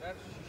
That's